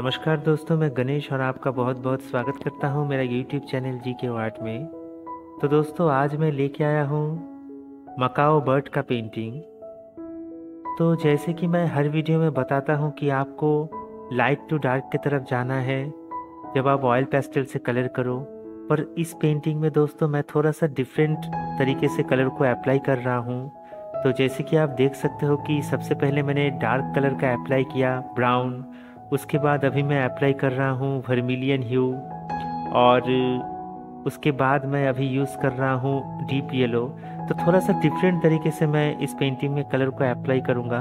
नमस्कार दोस्तों, मैं गणेश और आपका बहुत बहुत स्वागत करता हूँ मेरा यूट्यूब चैनल जी के आर्ट में। तो दोस्तों, आज मैं लेके आया हूँ मकाओ बर्ड का पेंटिंग तो जैसे कि मैं हर वीडियो में बताता हूँ कि आपको लाइट टू डार्क की तरफ़ जाना है, जब आप ऑयल पेस्टल से कलर करो। पर इस पेंटिंग में दोस्तों, मैं थोड़ा सा डिफरेंट तरीके से कलर को अप्लाई कर रहा हूँ। तो जैसे कि आप देख सकते हो कि सबसे पहले मैंने डार्क कलर का अप्लाई किया ब्राउन उसके बाद अभी मैं अप्लाई कर रहा हूँ वर्मिलियन ह्यू और उसके बाद मैं अभी यूज़ कर रहा हूँ डीप येलो तो थोड़ा सा डिफरेंट तरीके से मैं इस पेंटिंग में कलर को अप्लाई करूँगा।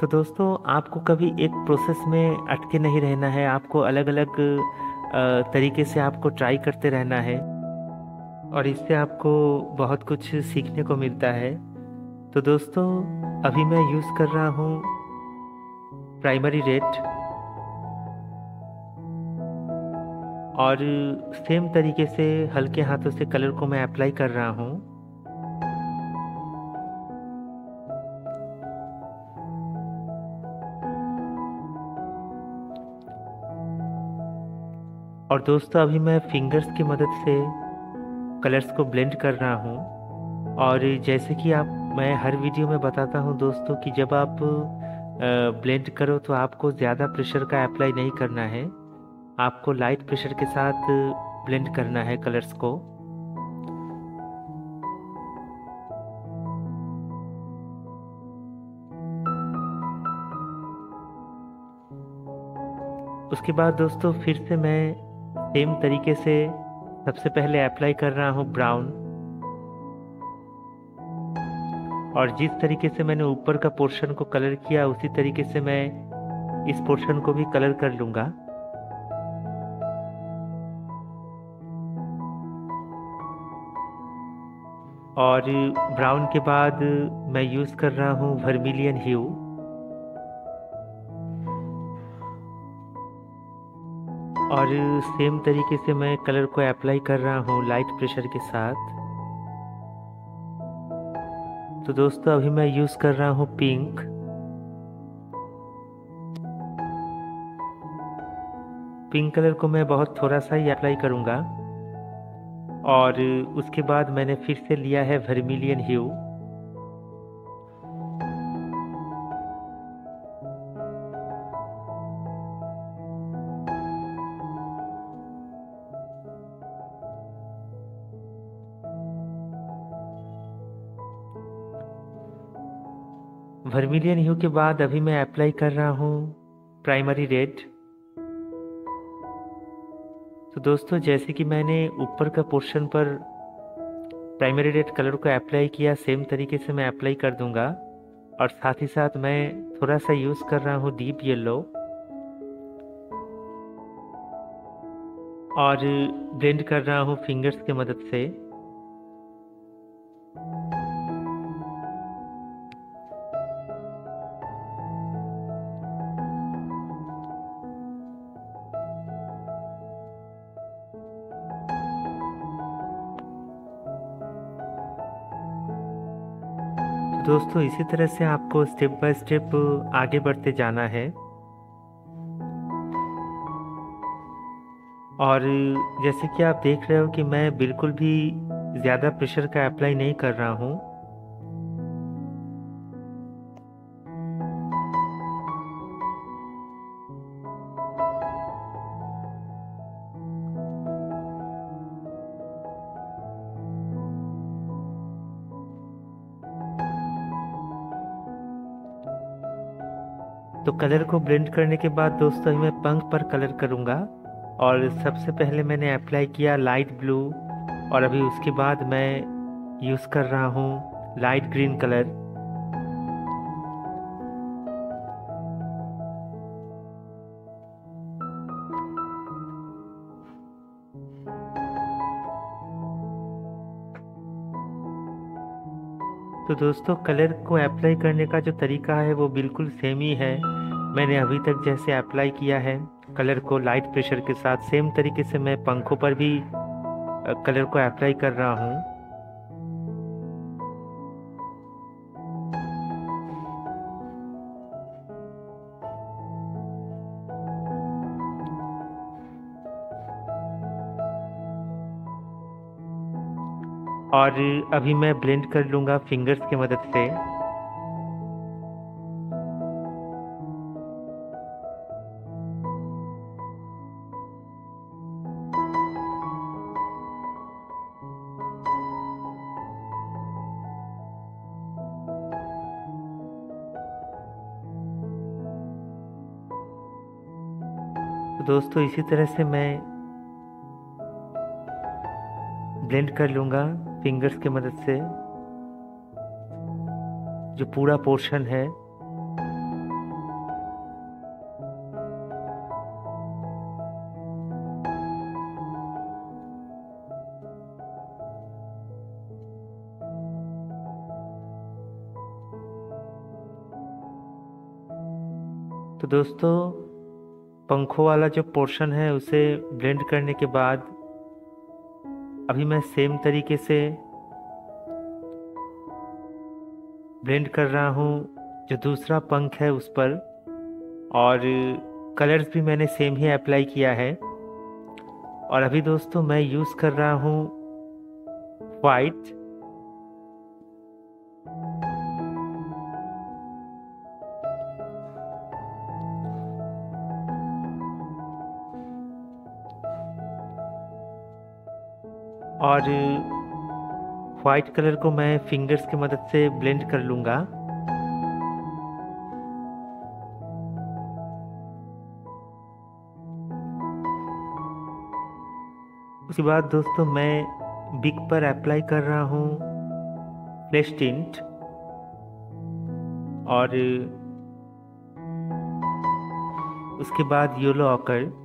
तो दोस्तों, आपको कभी एक प्रोसेस में अटके नहीं रहना है। आपको अलग अलग तरीके से आपको ट्राई करते रहना है। और इससे आपको बहुत कुछ सीखने को मिलता है। तो दोस्तों, अभी मैं यूज़ कर रहा हूँ प्राइमरी रेड और सेम तरीके से हल्के हाथों से कलर को मैं अप्लाई कर रहा हूँ। और दोस्तों, अभी मैं फिंगर्स की मदद से कलर्स को ब्लेंड कर रहा हूँ। और जैसे कि आप, मैं हर वीडियो में बताता हूँ दोस्तों कि जब आप ब्लेंड करो तो आपको ज़्यादा प्रेशर का अप्लाई नहीं करना है। आपको लाइट प्रेशर के साथ ब्लेंड करना है कलर्स को। उसके बाद दोस्तों, फिर से मैं सेम तरीके से सबसे पहले अप्लाई कर रहा हूँ ब्राउन और जिस तरीके से मैंने ऊपर का पोर्शन को कलर किया, उसी तरीके से मैं इस पोर्शन को भी कलर कर लूँगा। और ब्राउन के बाद मैं यूज़ कर रहा हूँ वर्मिलियन ह्यू और सेम तरीके से मैं कलर को अप्लाई कर रहा हूँ लाइट प्रेशर के साथ। तो दोस्तों, अभी मैं यूज़ कर रहा हूँ पिंक पिंक कलर को मैं बहुत थोड़ा सा ही अप्लाई करूँगा। और उसके बाद मैंने फिर से लिया है वर्मिलियन ह्यू वर्मिलियन ह्यू के बाद अभी मैं अप्लाई कर रहा हूँ प्राइमरी रेड तो दोस्तों, जैसे कि मैंने ऊपर का पोर्शन पर प्राइमरी रेड कलर को अप्लाई किया सेम तरीके से मैं अप्लाई कर दूँगा। और साथ ही साथ मैं थोड़ा सा यूज़ कर रहा हूँ डीप येलो और ब्लेंड कर रहा हूँ फिंगर्स के मदद से। दोस्तों, इसी तरह से आपको स्टेप बाय स्टेप आगे बढ़ते जाना है। और जैसे कि आप देख रहे हो कि मैं बिल्कुल भी ज़्यादा प्रेशर का अप्लाई नहीं कर रहा हूँ। तो कलर को ब्लेंड करने के बाद दोस्तों, मैं पंख पर कलर करूँगा। और सबसे पहले मैंने अप्लाई किया लाइट ब्लू और अभी उसके बाद मैं यूज़ कर रहा हूँ लाइट ग्रीन कलर तो दोस्तों, कलर को अप्लाई करने का जो तरीका है, वो बिल्कुल सेम ही है। मैंने अभी तक जैसे अप्लाई किया है, कलर को लाइट प्रेशर के साथ सेम तरीके से मैं पंखों पर भी कलर को अप्लाई कर रहा हूँ। और अभी मैं ब्लेंड कर लूँगा फिंगर्स की मदद से। तो दोस्तों, इसी तरह से मैं ब्लेंड कर लूँगा। फिंगर्स की मदद से, जो पूरा पोर्शन है तो दोस्तों, पंखों वाला जो पोर्शन है, उसे ब्लेंड करने के बाद अभी मैं सेम तरीके से ब्लेंड कर रहा हूँ, जो दूसरा पंख है उस पर। और कलर्स भी मैंने सेम ही अप्लाई किया है। और अभी दोस्तों मैं यूज़ कर रहा हूँ वाइट और वाइट कलर को मैं फिंगर्स की मदद से ब्लेंड कर लूँगा। उसके बाद दोस्तों मैं बिग पर अप्लाई कर रहा हूँ फ्लैश टिंट और उसके बाद येलो ऑकर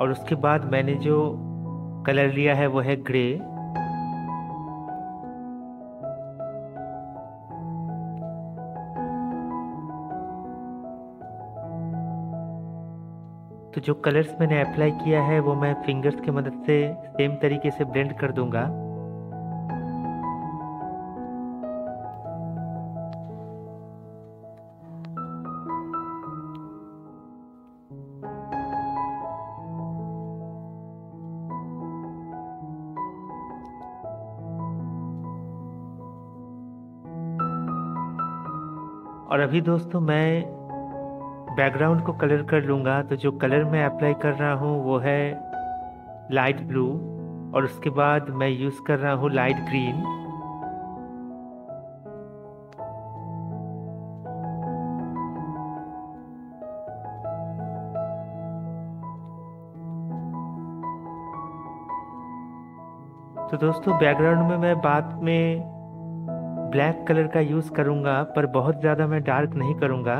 और उसके बाद मैंने जो कलर लिया है वो है ग्रे। तो जो कलर्स मैंने अप्लाई किया है, वो मैं फिंगर्स की मदद से सेम तरीके से ब्लेंड कर दूँगा। और अभी दोस्तों मैं बैकग्राउंड को कलर कर लूँगा तो जो कलर मैं अप्लाई कर रहा हूँ वो है लाइट ब्लू और उसके बाद मैं यूज़ कर रहा हूँ लाइट ग्रीन तो दोस्तों बैकग्राउंड में मैं बाद में ब्लैक कलर का यूज़ करूँगा, पर बहुत ज़्यादा मैं डार्क नहीं करूँगा।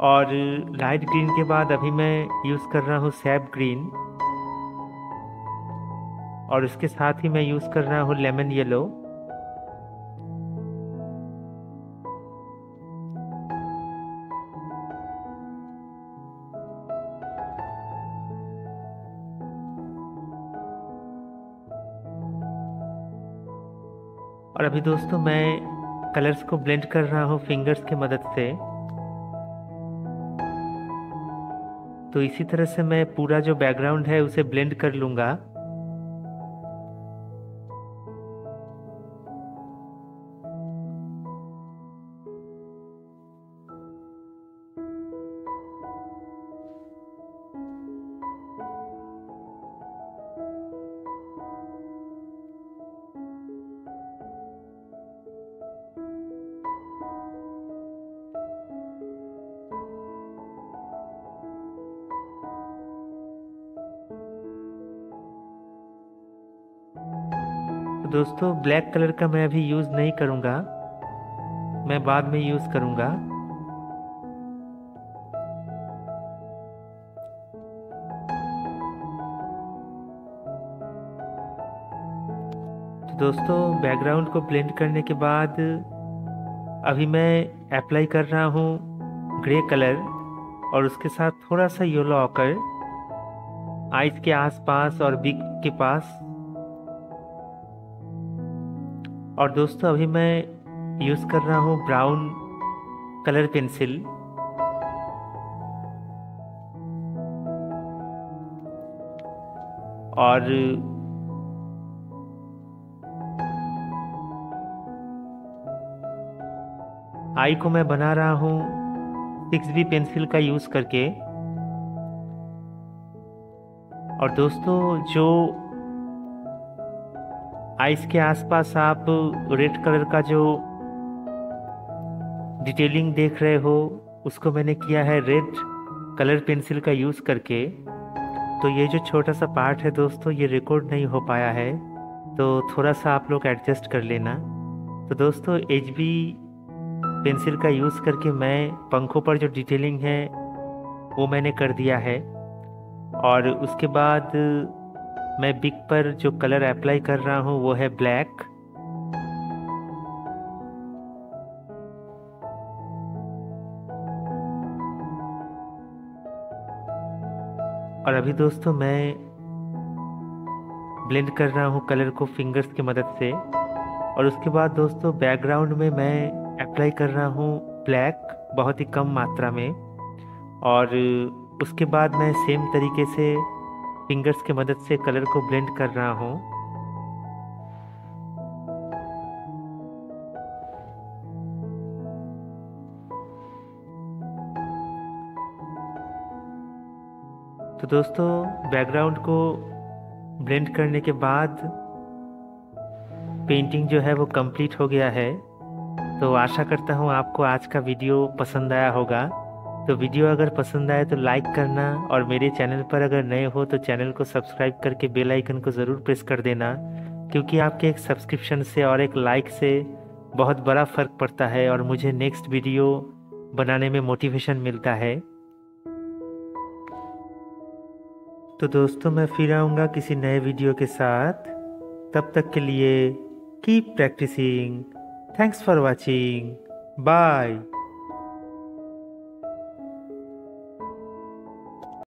और लाइट ग्रीन के बाद अभी मैं यूज़ कर रहा हूँ सैप ग्रीन। और इसके साथ ही मैं यूज़ कर रहा हूँ लेमन येलो। और अभी दोस्तों मैं कलर्स को ब्लेंड कर रहा हूँ फिंगर्स की मदद से। तो इसी तरह से मैं पूरा जो बैकग्राउंड है उसे ब्लेंड कर लूँगा। तो दोस्तों ब्लैक कलर का मैं अभी यूज़ नहीं करूँगा। मैं बाद में यूज़ करूँगा। तो दोस्तों बैकग्राउंड को ब्लेंड करने के बाद अभी मैं अप्लाई कर रहा हूँ ग्रे कलर और उसके साथ थोड़ा सा येलो ऑकर आइज़ के आसपास और बिग के पास। और दोस्तों, अभी मैं यूज़ कर रहा हूँ ब्राउन कलर पेंसिल और आई को मैं बना रहा हूँ सिक्स बी पेंसिल का यूज़ करके। और दोस्तों, जो आइस के आसपास आप रेड कलर का जो डिटेलिंग देख रहे हो, उसको मैंने किया है रेड कलर पेंसिल का यूज़ करके। तो ये जो छोटा सा पार्ट है दोस्तों, ये रिकॉर्ड नहीं हो पाया है। तो थोड़ा सा आप लोग एडजस्ट कर लेना। तो दोस्तों एच बी पेंसिल का यूज़ करके मैं पंखों पर जो डिटेलिंग है, वो मैंने कर दिया है। और उसके बाद मैं बिग पर जो कलर अप्लाई कर रहा हूँ, वो है ब्लैक। और अभी दोस्तों, मैं ब्लेंड कर रहा हूँ कलर को फिंगर्स की मदद से। और उसके बाद दोस्तों, बैकग्राउंड में मैं अप्लाई कर रहा हूँ ब्लैक, बहुत ही कम मात्रा में। और उसके बाद मैं सेम तरीके से फिंगर्स की मदद से कलर को ब्लेंड कर रहा हूँ। तो दोस्तों बैकग्राउंड को ब्लेंड करने के बाद पेंटिंग जो है वो कंप्लीट हो गया है। तो आशा करता हूँ आपको आज का वीडियो पसंद आया होगा। तो वीडियो अगर पसंद आए तो लाइक करना और मेरे चैनल पर अगर नए हो तो चैनल को सब्सक्राइब करके बेल आइकन को ज़रूर प्रेस कर देना, क्योंकि आपके एक सब्सक्रिप्शन से और एक लाइक से बहुत बड़ा फ़र्क पड़ता है और मुझे नेक्स्ट वीडियो बनाने में मोटिवेशन मिलता है। तो दोस्तों, मैं फिर आऊँगा किसी नए वीडियो के साथ। तब तक के लिए keep practising thanks for watching bye